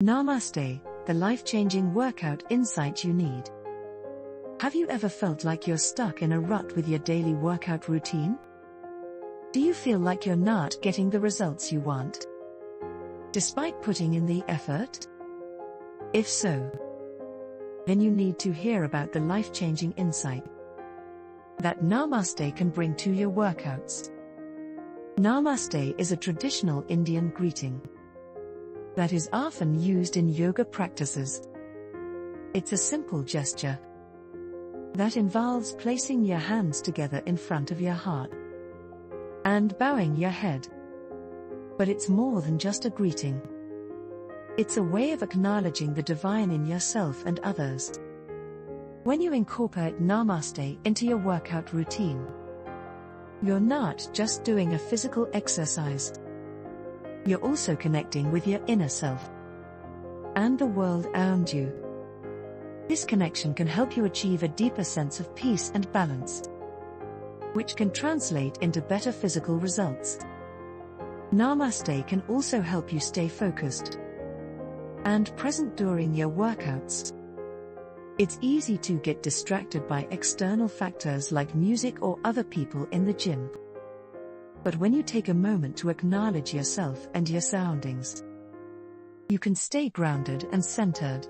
Namaste, the life changing workout insight you need. Have you ever felt like you're stuck in a rut with your daily workout routine? Do you feel like you're not getting the results you want? Despite putting in the effort? If so, then you need to hear about the life changing insight that Namaste can bring to your workouts. Namaste is a traditional Indian greeting that is often used in yoga practices. It's a simple gesture that involves placing your hands together in front of your heart and bowing your head. But it's more than just a greeting. It's a way of acknowledging the divine in yourself and others. When you incorporate Namaste into your workout routine, you're not just doing a physical exercise you're also connecting with your inner self and the world around you. This connection can help you achieve a deeper sense of peace and balance, which can translate into better physical results. Namaste can also help you stay focused and present during your workouts. It's easy to get distracted by external factors like music or other people in the gym. But when you take a moment to acknowledge yourself and your surroundings, you can stay grounded and centered.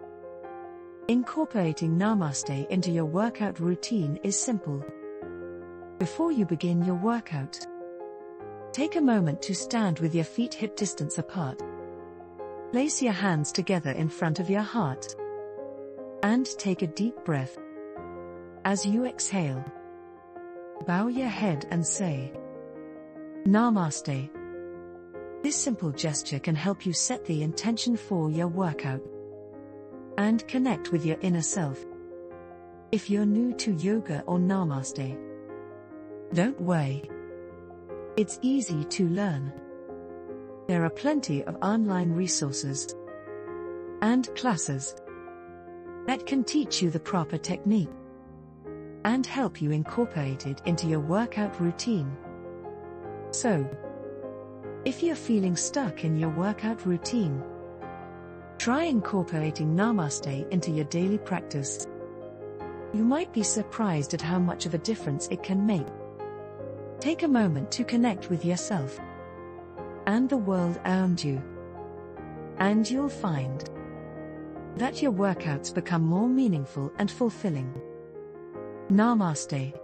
Incorporating Namaste into your workout routine is simple. Before you begin your workout, take a moment to stand with your feet hip distance apart. Place your hands together in front of your heart. And take a deep breath. As you exhale, bow your head and say, Namaste. This simple gesture can help you set the intention for your workout and connect with your inner self. If you're new to yoga or Namaste, don't worry. It's easy to learn. There are plenty of online resources and classes that can teach you the proper technique and help you incorporate it into your workout routine. So, if you're feeling stuck in your workout routine, try incorporating Namaste into your daily practice. You might be surprised at how much of a difference it can make. Take a moment to connect with yourself and the world around you. And you'll find that your workouts become more meaningful and fulfilling. Namaste.